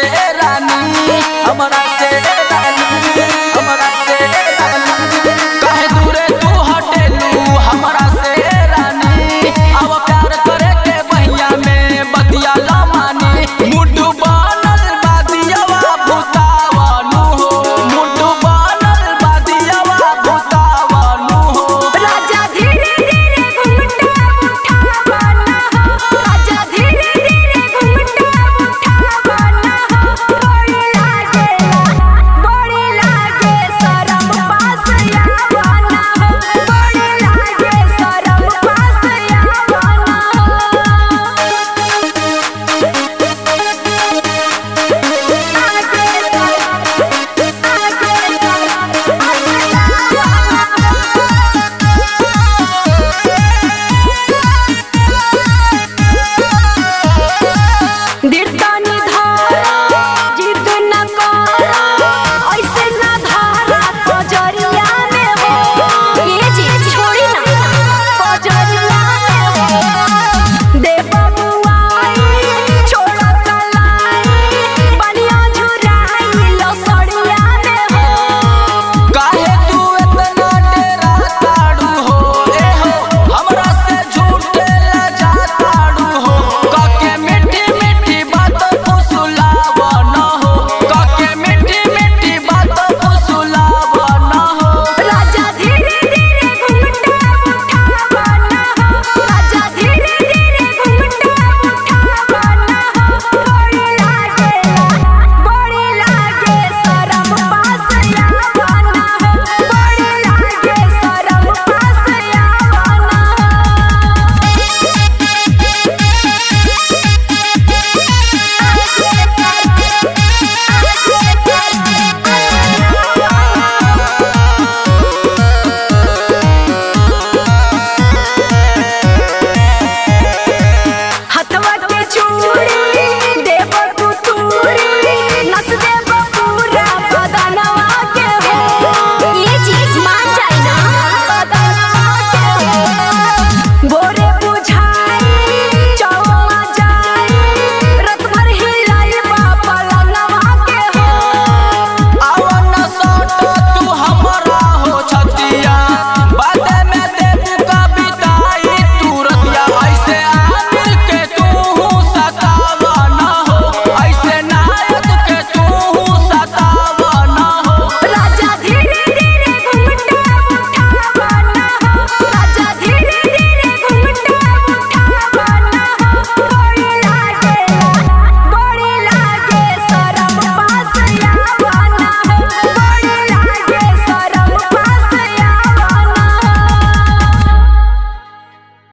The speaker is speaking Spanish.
querer